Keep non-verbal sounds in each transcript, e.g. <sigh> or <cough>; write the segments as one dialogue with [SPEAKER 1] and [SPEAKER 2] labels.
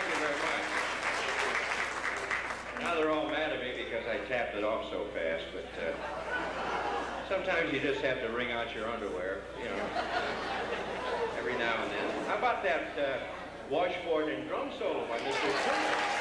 [SPEAKER 1] Thank you very much. Now they're all mad at me because I tapped it off so fast, but uh, sometimes you just have to wring out your underwear, you know, every now and then. How about that uh, washboard and drum solo by Mr. Turner?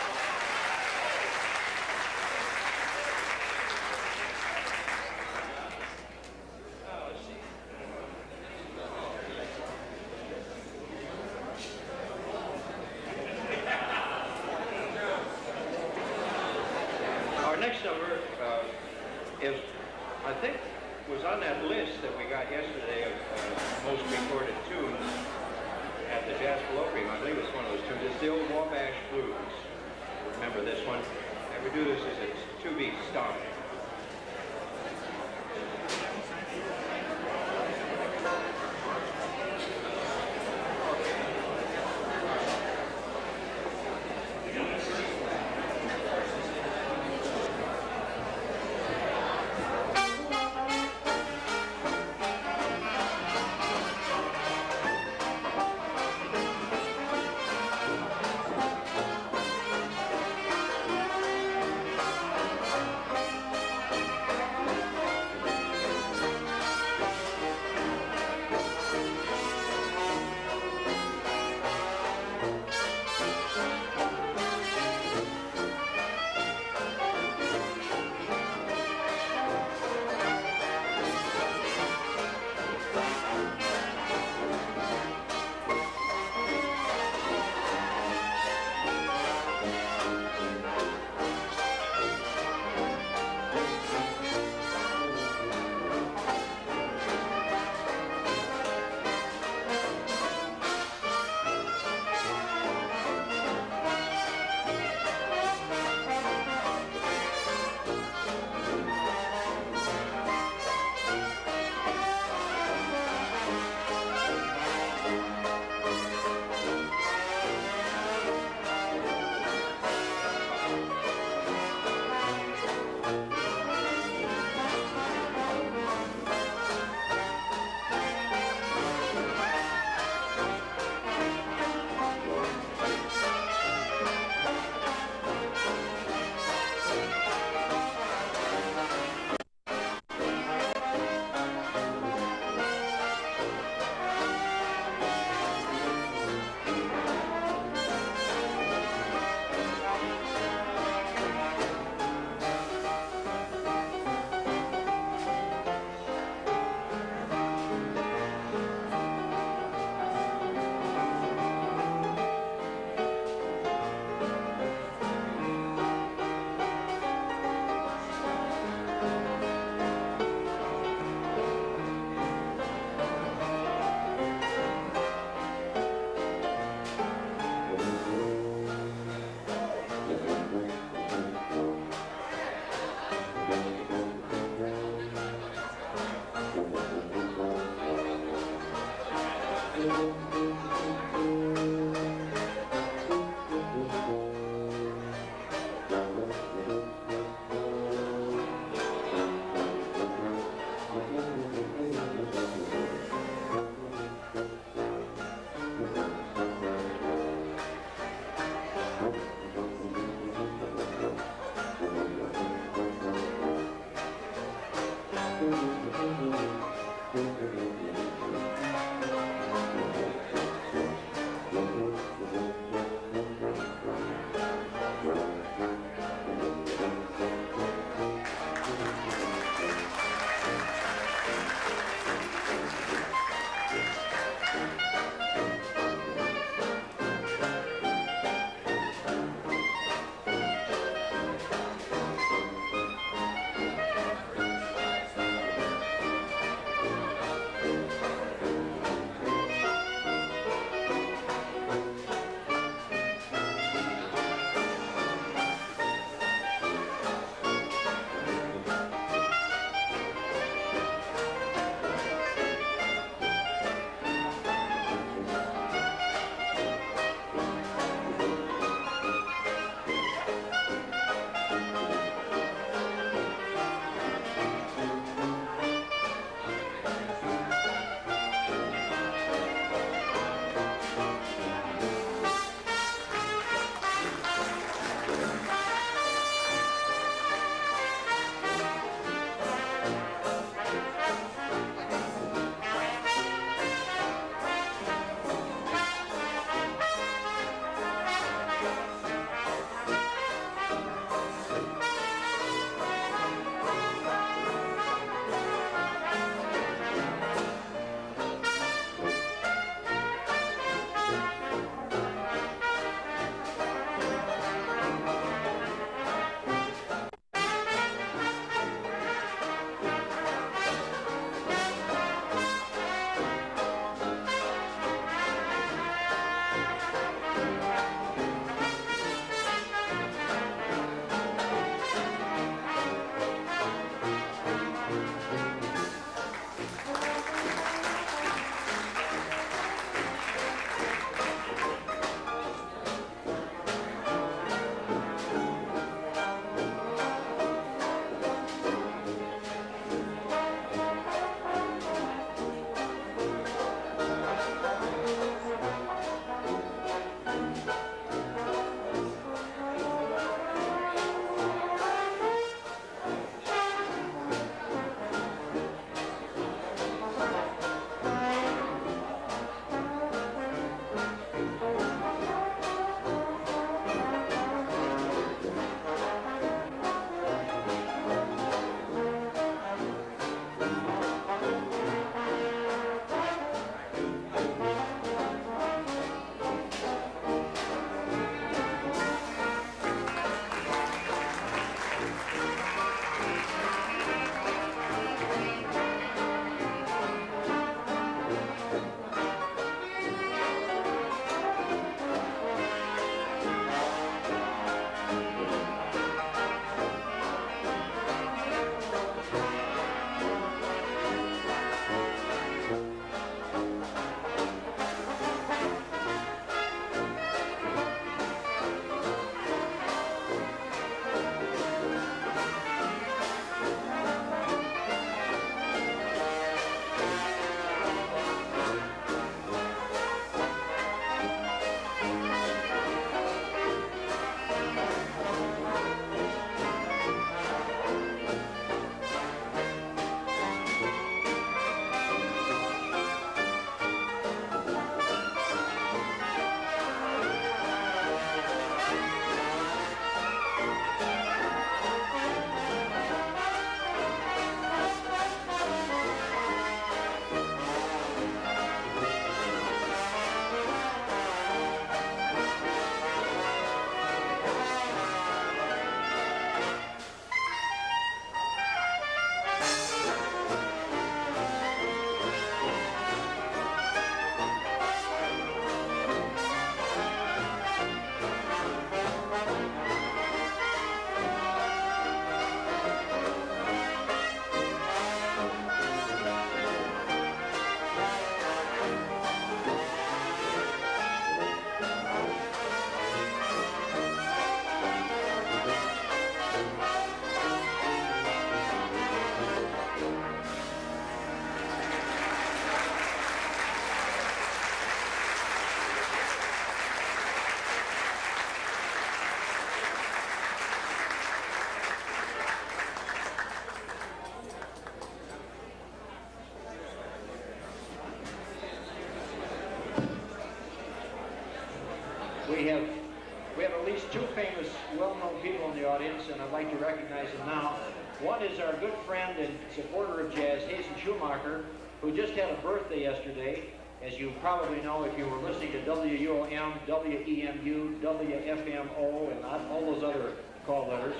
[SPEAKER 2] Schumacher, who just had a birthday yesterday. As you probably know, if you were listening to WUOM, WEMU, WFMO, and all those other call letters.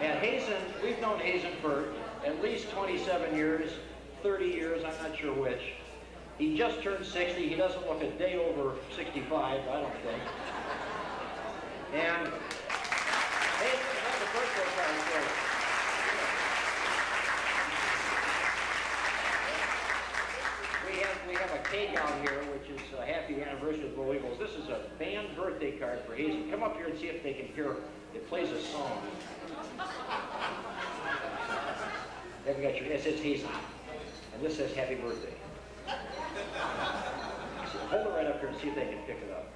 [SPEAKER 2] And Hazen, we've known Hazen for at least 27 years, 30 years, I'm not sure which. He just turned 60. He doesn't look a day over 65, I don't think. And Hazen has a birthday card for you. We have, a cake out here, which is a happy anniversary of the Blue Eagles. This is a band birthday card for Hazen. Come up here and see if they can hear. It plays a song. We got your, it says Hazen. And this says happy birthday. So hold it right up here and see if they can pick it up.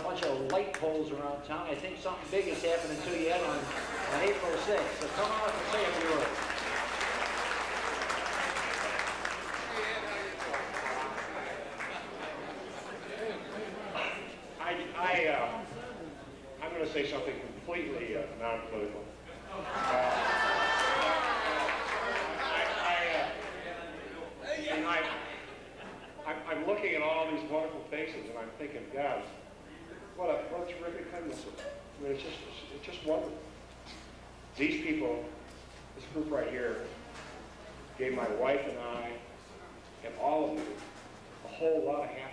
[SPEAKER 2] A bunch of light poles around town. I think something big is happening to you, on, on April 6th. So come on up and say a few words.
[SPEAKER 3] I, I, uh, I'm going to say something completely uh, non-political. Uh, I, I, uh, and I, I'm, I'm looking at all these wonderful faces, and I'm thinking, God, what a, what a terrific time this is. I mean, it's just, it's, it's just wonderful. These people, this group right here, gave my wife and I, and all of you, a whole lot of happiness.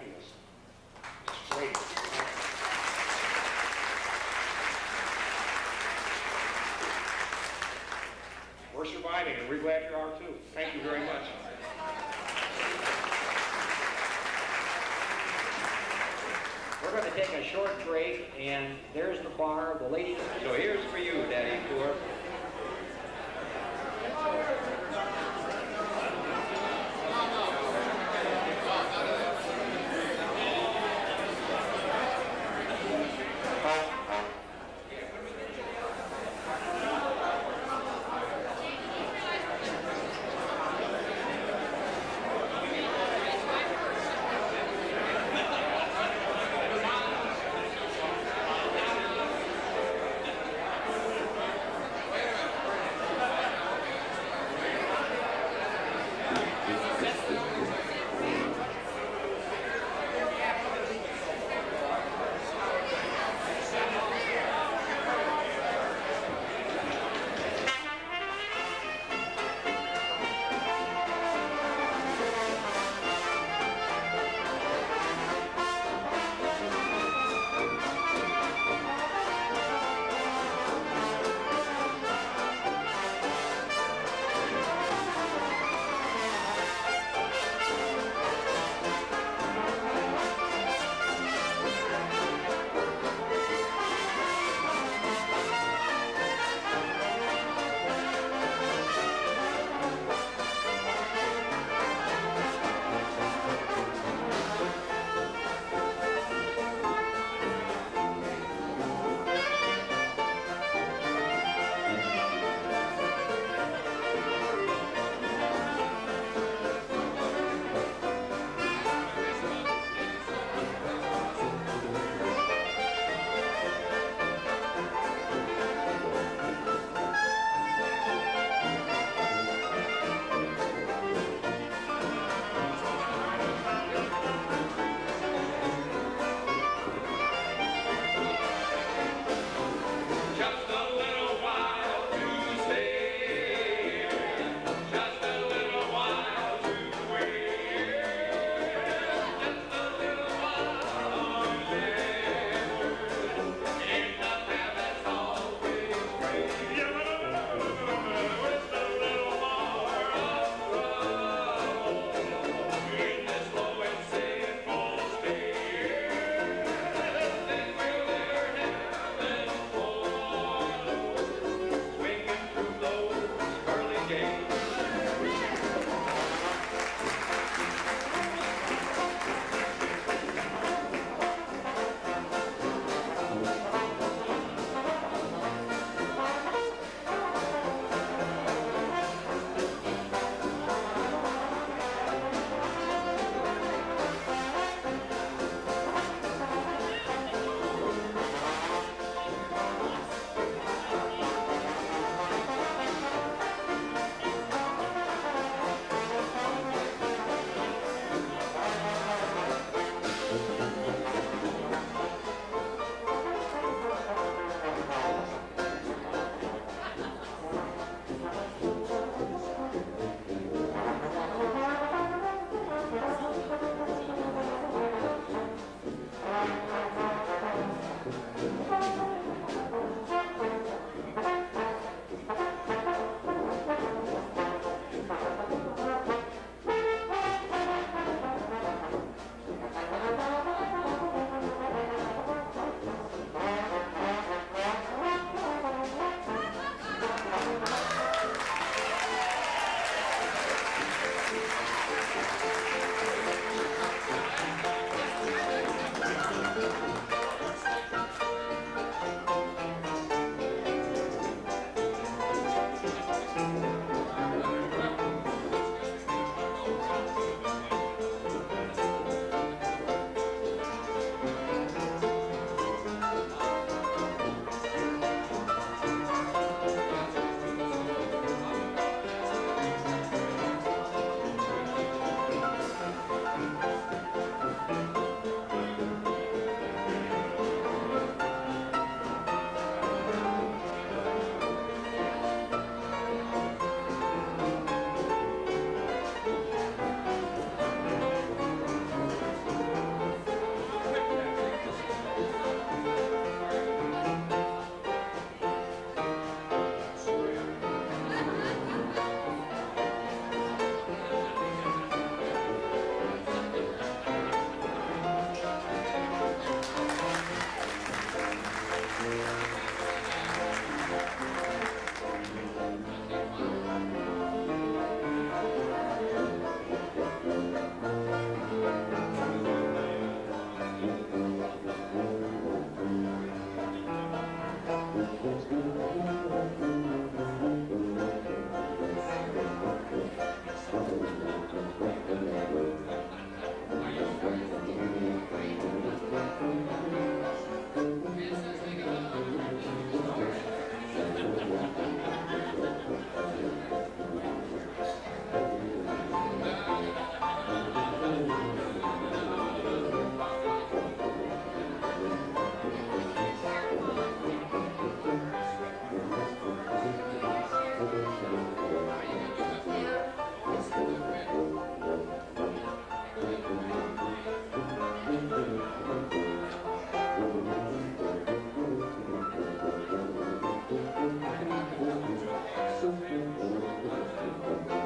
[SPEAKER 1] Obrigado.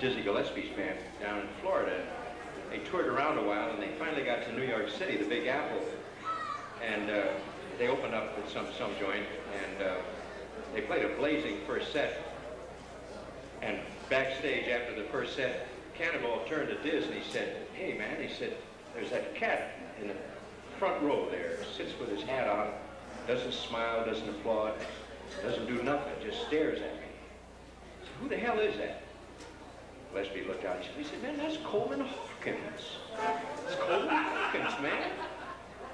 [SPEAKER 1] Dizzy Gillespie's band down in Florida. They toured around a while, and they finally got to New York City, the Big Apple. And uh, they opened up at some, some joint, and uh, they played a blazing first set. And backstage after the first set, Cannonball turned to Diz and he said, hey man, he said, there's that cat in the front row there, sits with his hat on, doesn't smile, doesn't applaud, doesn't do nothing, just stares at me. Said, who the hell is that? Gillespie looked out, he said, man, that's Coleman Hawkins. It's Coleman Hawkins, man.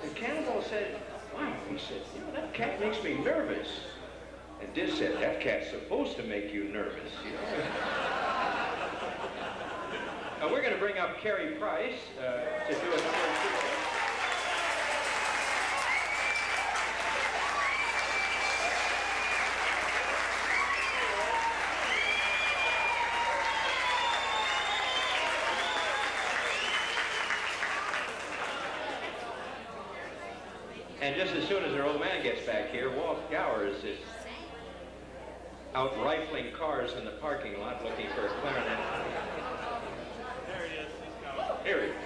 [SPEAKER 1] And Cannonball said, wow, he said, you know, that cat makes me nervous. And Diz said, that cat's supposed to make you nervous, you know. <laughs> Uh, we're going to bring up Carey Price uh, to do a number two. And just as soon as our old man gets back here, Walt Gowers is out rifling cars in the parking lot looking for a clarinet.
[SPEAKER 4] There he is. He's coming.
[SPEAKER 1] Here he comes.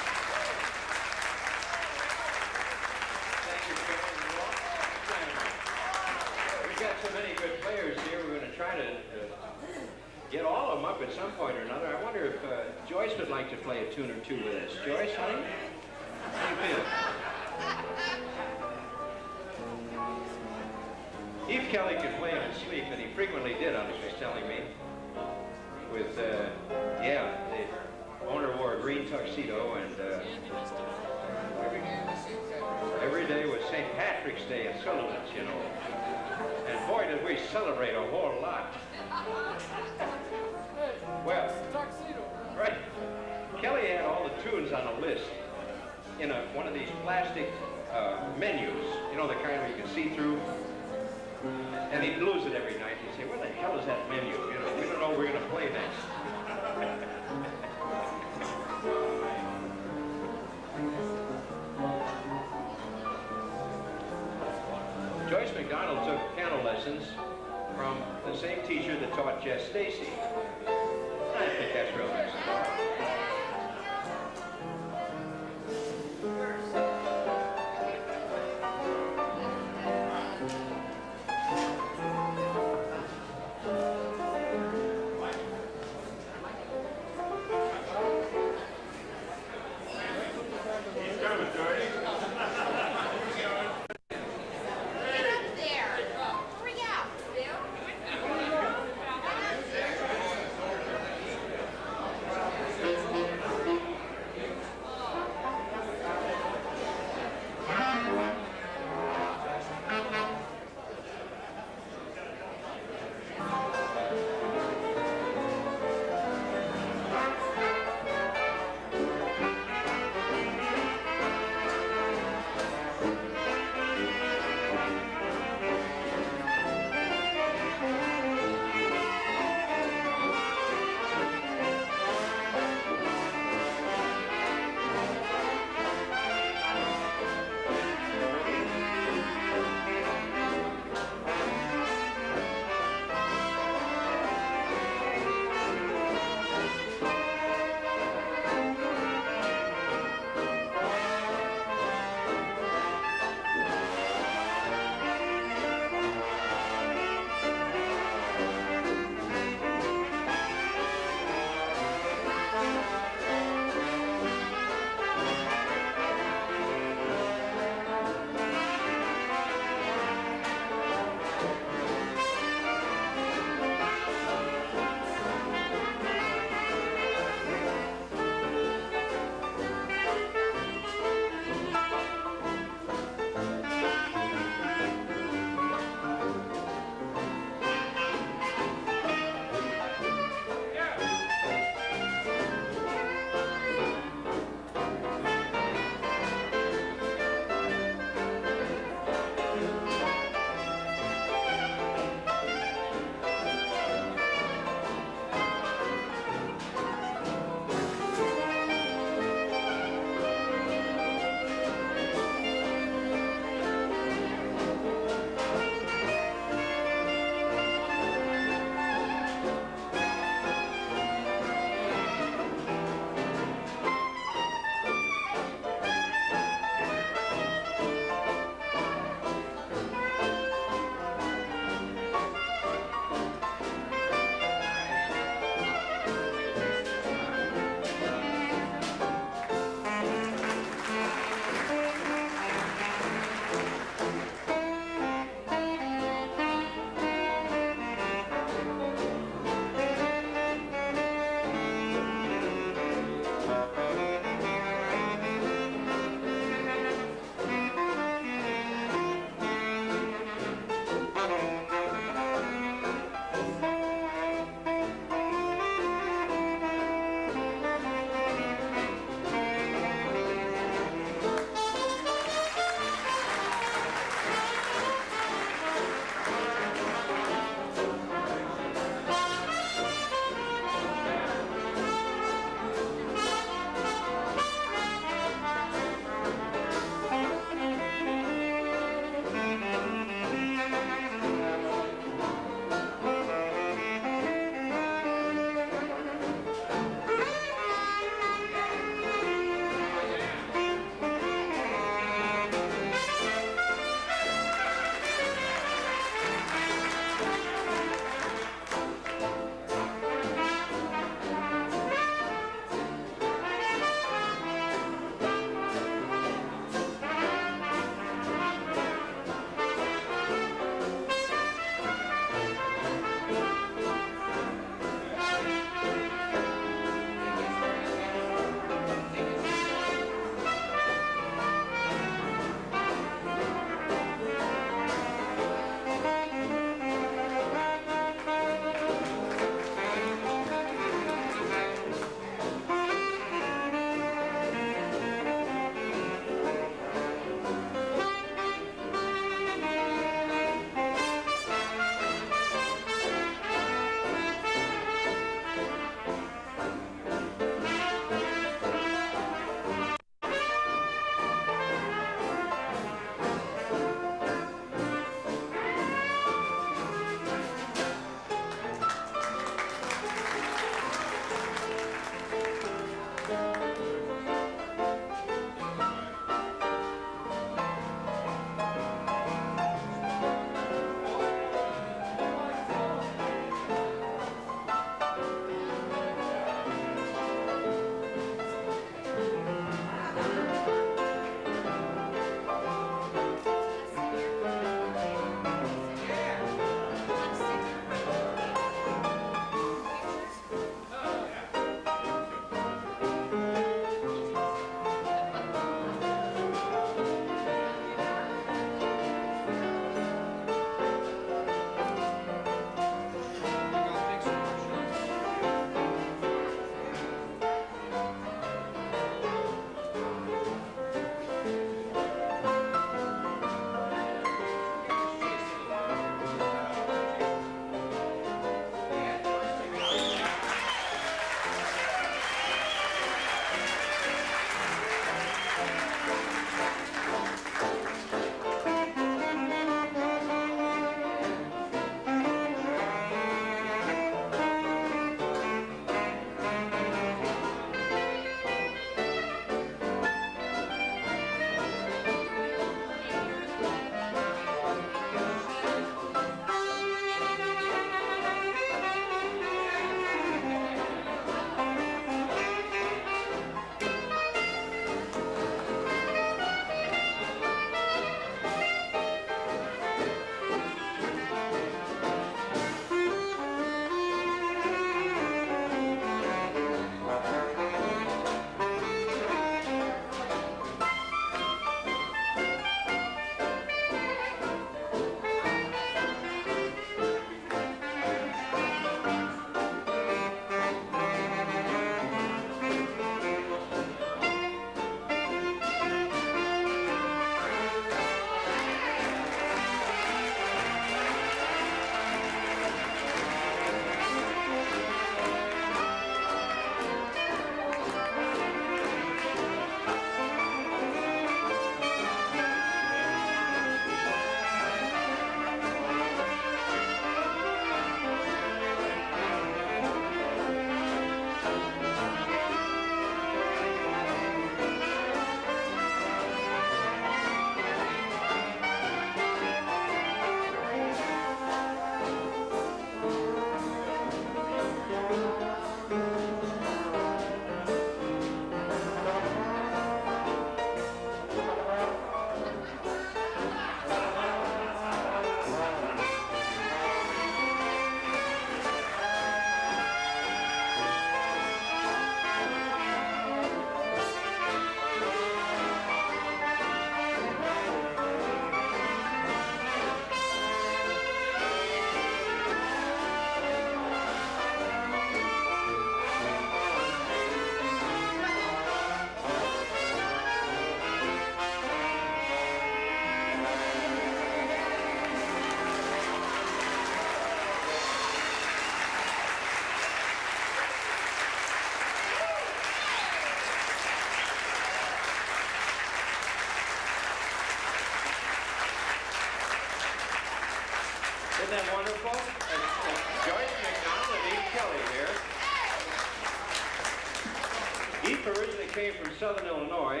[SPEAKER 1] Southern Illinois,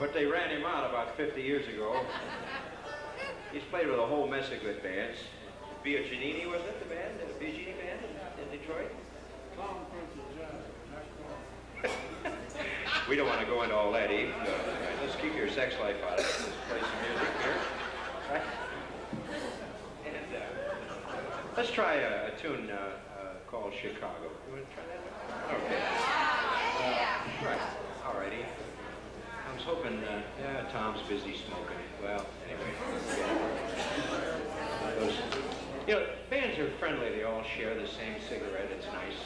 [SPEAKER 1] but they ran him out about 50 years ago. He's played with a whole mess of good bands. Via Giannini, was it the band? The Via Giannini band in, in Detroit? <laughs> we don't want to go into all that, Eve. Uh, let's keep your sex life out of it. Let's play some music here. Right? And uh, let's try a, a tune uh, uh, called Chicago. You want to try that? one? Okay. Uh, right. All righty. I was hoping, uh, yeah, Tom's busy smoking. Well, anyway. Those, you know, bands are friendly. They all share the same cigarette. It's nice.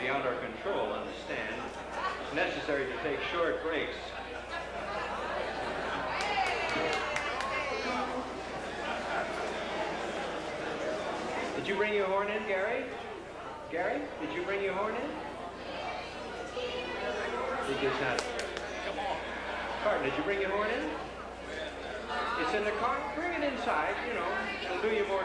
[SPEAKER 1] Beyond our control understand. It's necessary to take short breaks. Did you bring your horn in, Gary? Gary, did you bring your horn in? He does not. Carter, did you bring your horn in? It's in the car. Bring it inside, you know. It'll do you more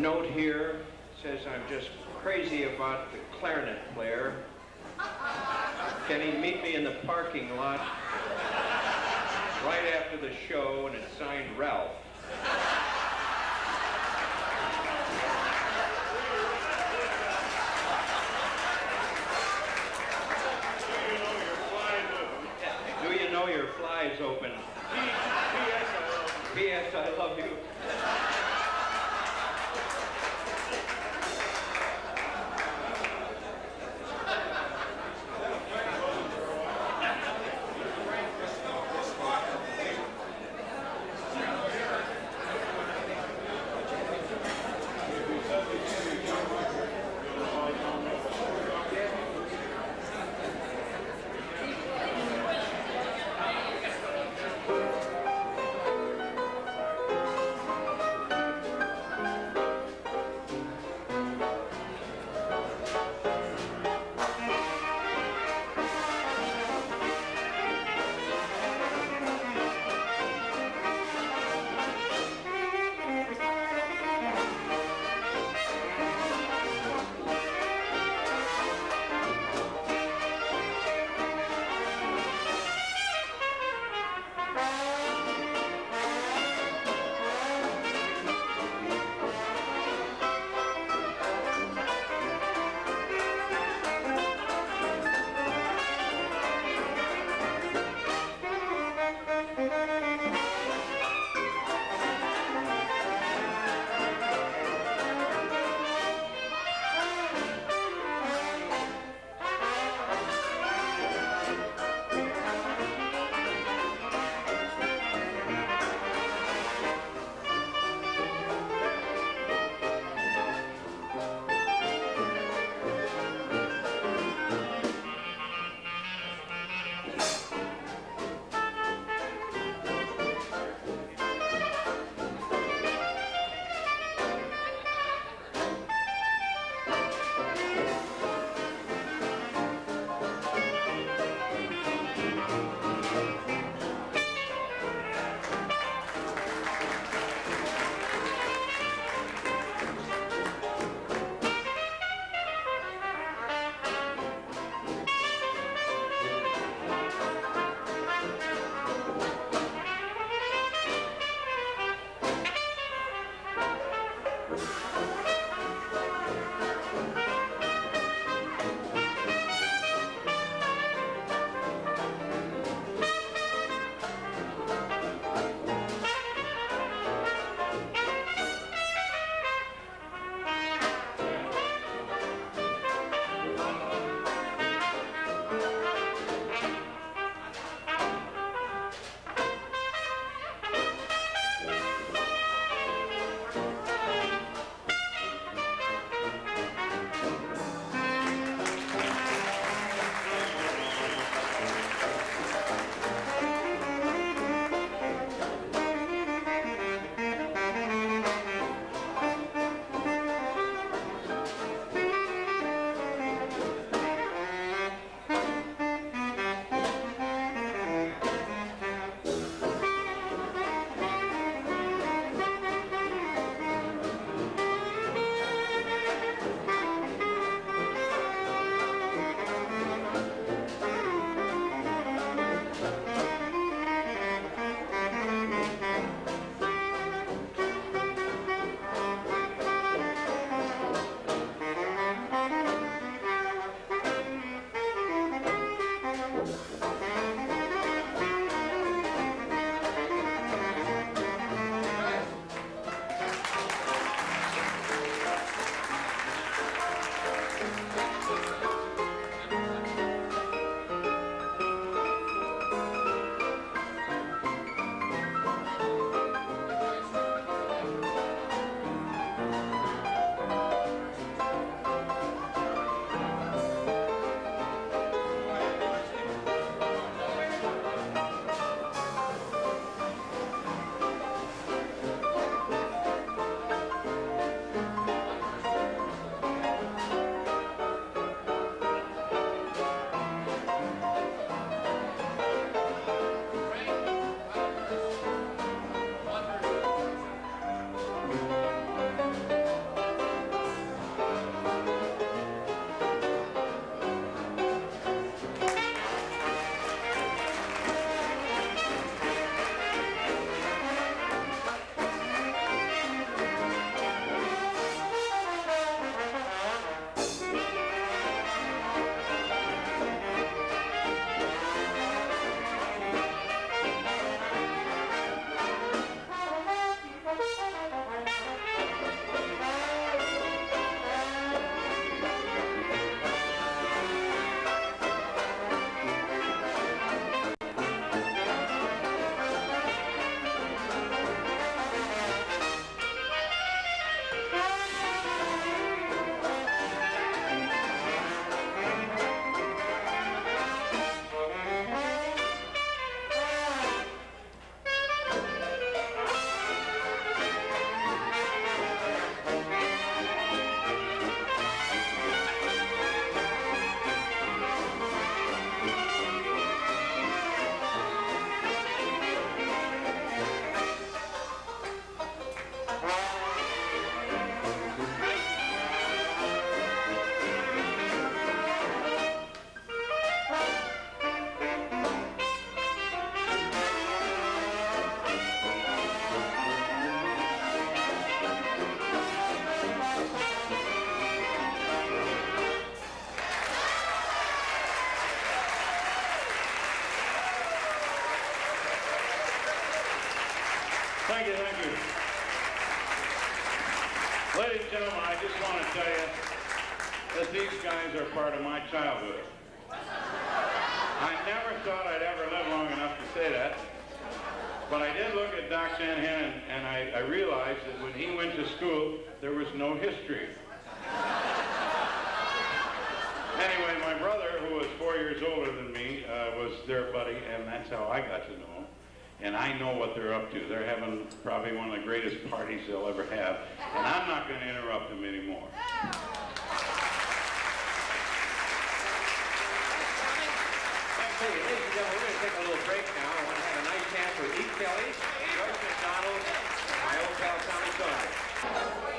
[SPEAKER 1] note here, says I'm just crazy about the clarinet player. Can he meet me in the parking lot right after the show and it's signed Ralph? I
[SPEAKER 4] know what they're up to. They're having probably one of the greatest parties they'll ever have, and I'm not going to interrupt them anymore.
[SPEAKER 5] Ladies and gentlemen, we're going to take a little break now. I want to have a nice with Kelly, George McDonald, and my old pal Tommy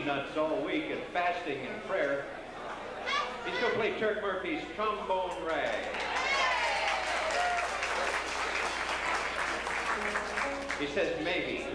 [SPEAKER 5] nuts all week and fasting and prayer.
[SPEAKER 1] He's going to play Turk Murphy's Trombone Rag. He says maybe.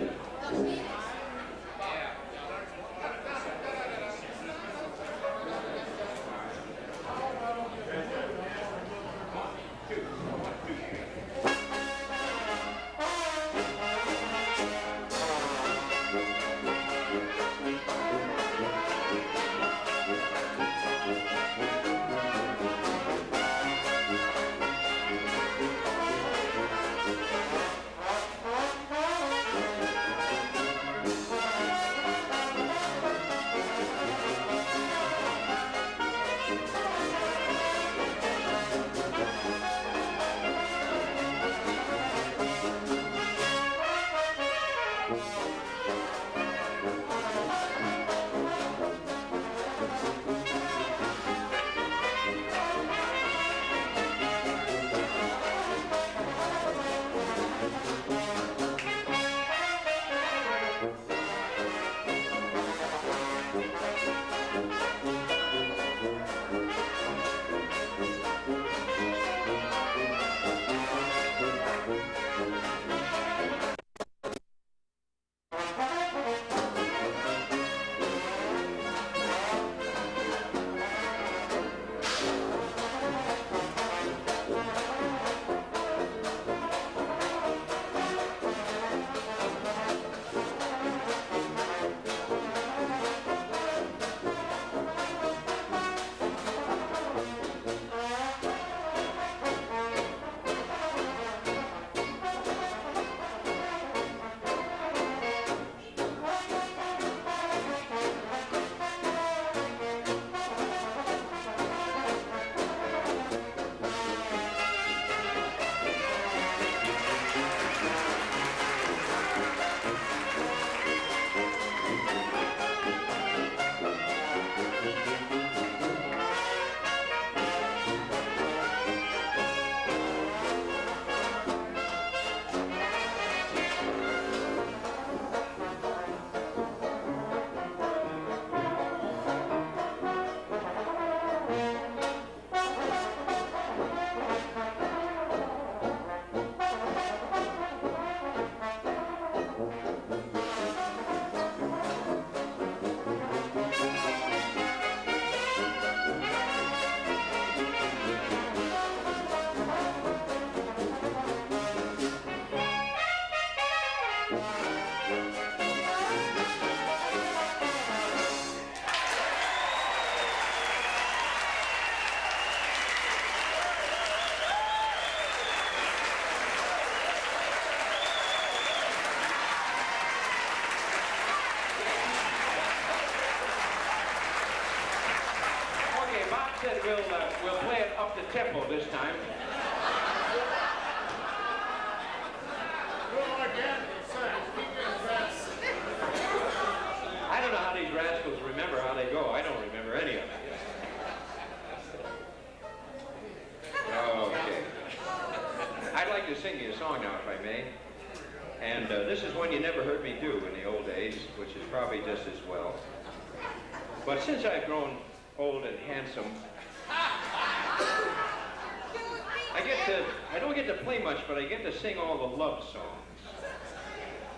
[SPEAKER 1] Tempo this time. I don't know how these rascals remember how they go. I don't remember any of it. Okay. I'd like to sing you a song now, if I may. And uh, this is one you never heard me do in the old days, which is probably just as well. But since I've grown old and handsome, I get to, I don't get to play much, but I get to sing all the love songs.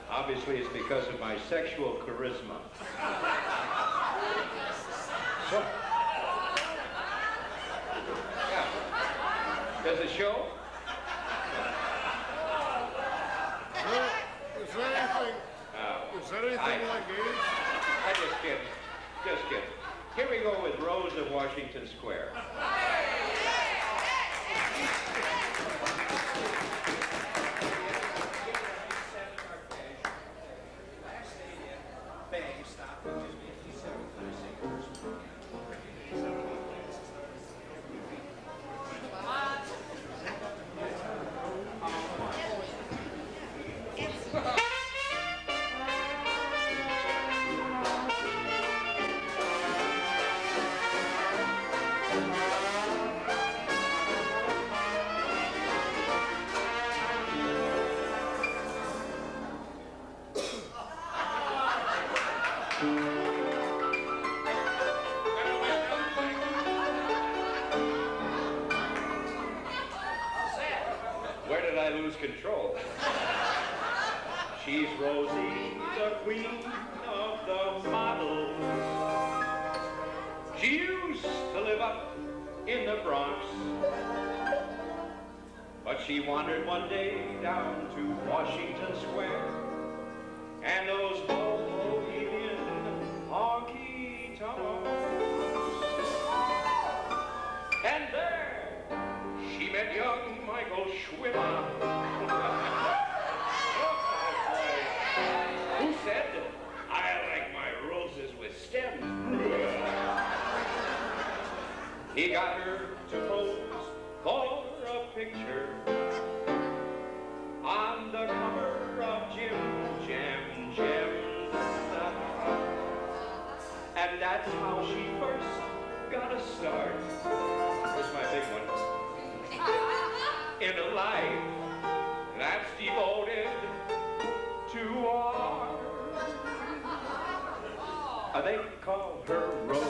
[SPEAKER 1] Obviously, it's because of my sexual charisma. So, yeah. Does it show? But she wandered one day down to Washington Square. And those bohemian honky tonks. And there she met young Michael Schwimmer. That's how she first got a start. Here's my big one. In a life that's devoted to art. They call her Rose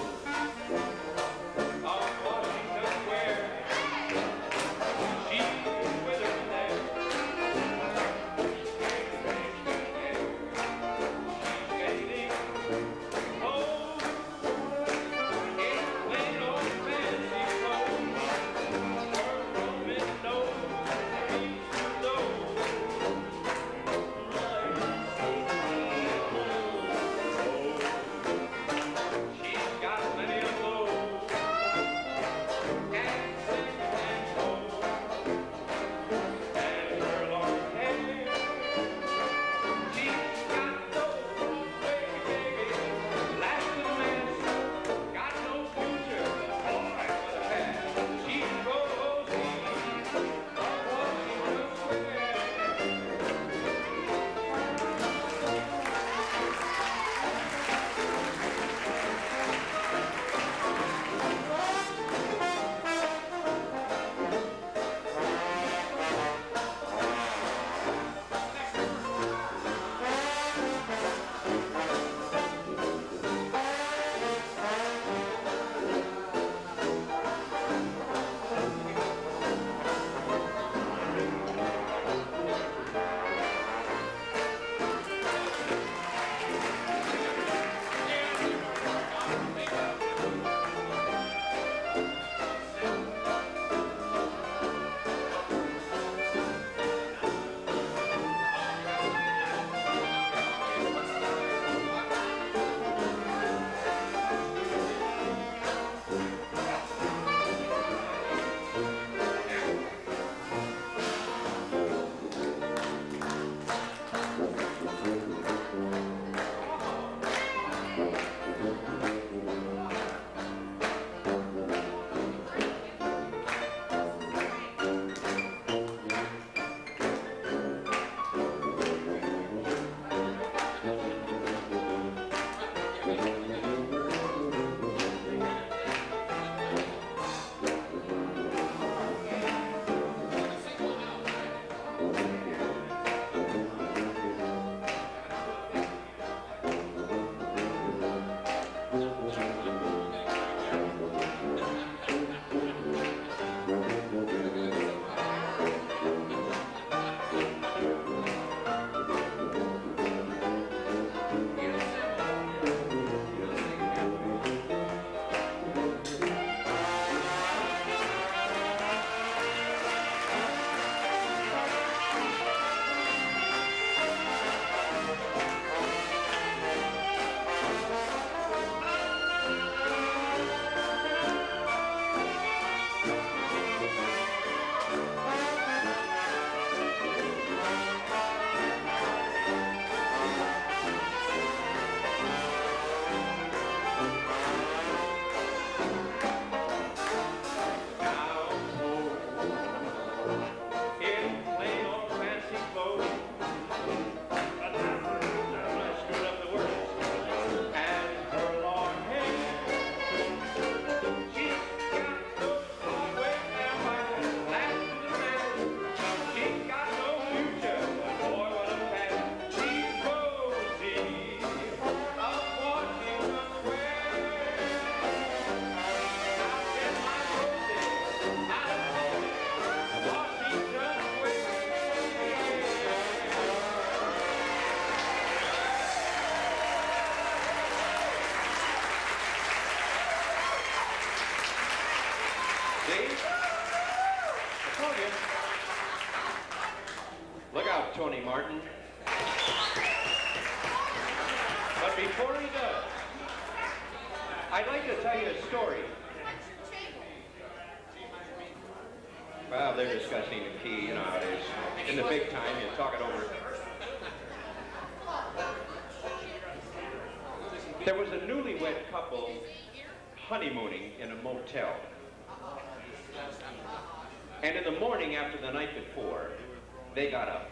[SPEAKER 1] they got up.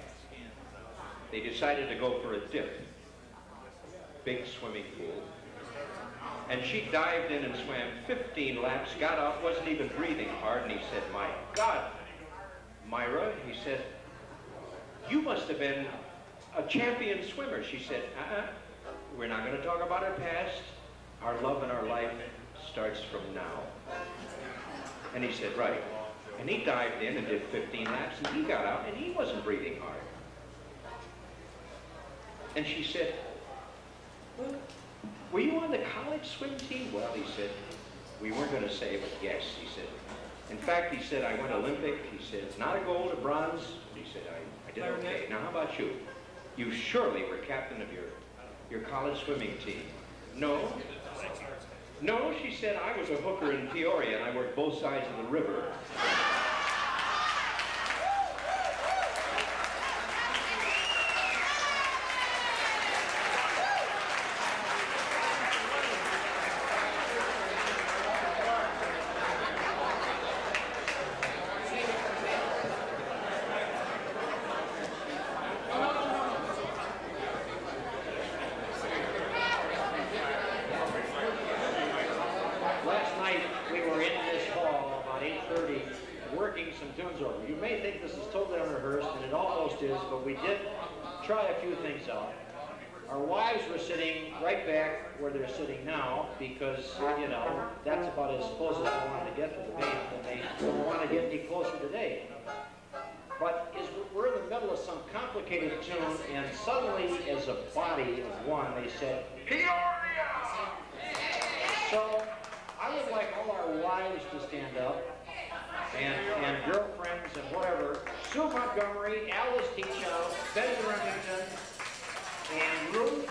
[SPEAKER 1] They decided to go for a dip. Big swimming pool. And she dived in and swam 15 laps, got out, wasn't even breathing hard, and he said, my God, Myra, he said, you must have been a champion swimmer. She said, uh-uh, we're not going to talk about our past. Our love and our life starts from now. And he said, right. And he dived in and did 15 laps, and he got out, and he wasn't breathing hard. And she said, well, were you on the college swim team? Well, he said, we weren't going to say, but yes, he said. In fact, he said, I went Olympic. He said, it's not a gold, a bronze. He said, I, I did okay. Now, how about you? You surely were captain of your, your college swimming team. No. No, she said, I was a hooker in Peoria, and I worked both sides of the river.
[SPEAKER 2] Last night, we were in this hall about 8:30, working some tunes over. You may think this is totally unrehearsed, and it almost is, but we did try a few things out. Our wives were sitting right back where they're sitting now, because, you know, that's about as close as I wanted to get to the band, and they don't want to get any closer today. But we're in the middle of some complicated tune, and suddenly, as a body of one, they said, Peoria! So, I would like all our wives to stand up, and, and girlfriends and whatever. Sue Montgomery, Alice Teachout, Betty Remington, and Ruth,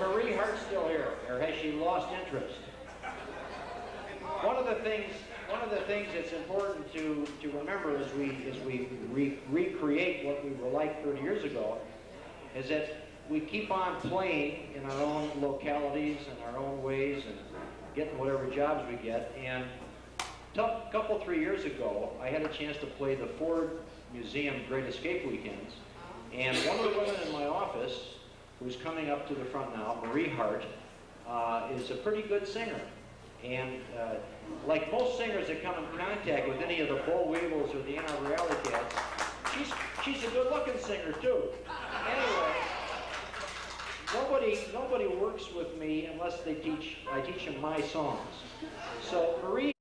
[SPEAKER 2] Marie Hart still here, or has she lost interest? One of the things, one of the things that's important to, to remember as we, as we re- recreate what we were like 30 years ago, is that we keep on playing in our own localities and our own ways and getting whatever jobs we get. And a couple, three years ago, I had a chance to play the Ford Museum Great Escape Weekends. And one of the women in my office, who's coming up to the front now, Marie Hart, uh, is a pretty good singer. And uh, like most singers that come in contact with any of the Boll Weevils or the Ann Arbor Alley Cats, she's, she's a good-looking singer too. Anyway, nobody, nobody works with me unless they teach, I teach them my songs. So Marie